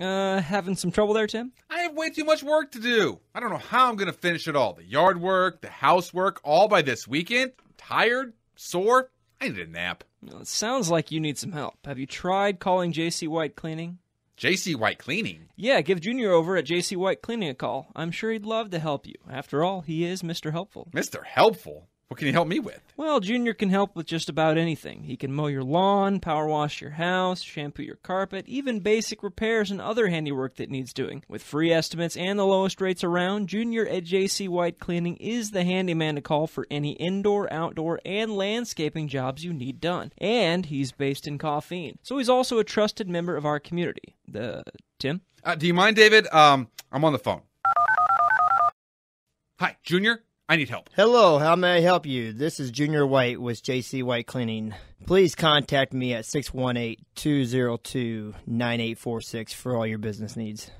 Uh, having some trouble there, Tim? I have way too much work to do. I don't know how I'm going to finish it all. The yard work, the housework, all by this weekend. I'm tired, sore. I need a nap. Well, it sounds like you need some help. Have you tried calling Jay C White Cleaning? Jay C White Cleaning? Yeah, give Junior over at Jay C White Cleaning a call. I'm sure he'd love to help you. After all, he is Mr. Helpful. Mr. Helpful? What can you help me with? Well, Junior can help with just about anything. He can mow your lawn, power wash your house, shampoo your carpet, even basic repairs and other handiwork that needs doing. With free estimates and the lowest rates around, Junior at Jay C White Cleaning is the handyman to call for any indoor, outdoor, and landscaping jobs you need done. And he's based in Coffeen, so he's also a trusted member of our community. The Tim? Uh, do you mind, David? Um, I'm on the phone. Hi, Junior. I need help. Hello, how may I help you? This is Junior White with Jay C White Cleaning. Please contact me at 618 202 9846 for all your business needs.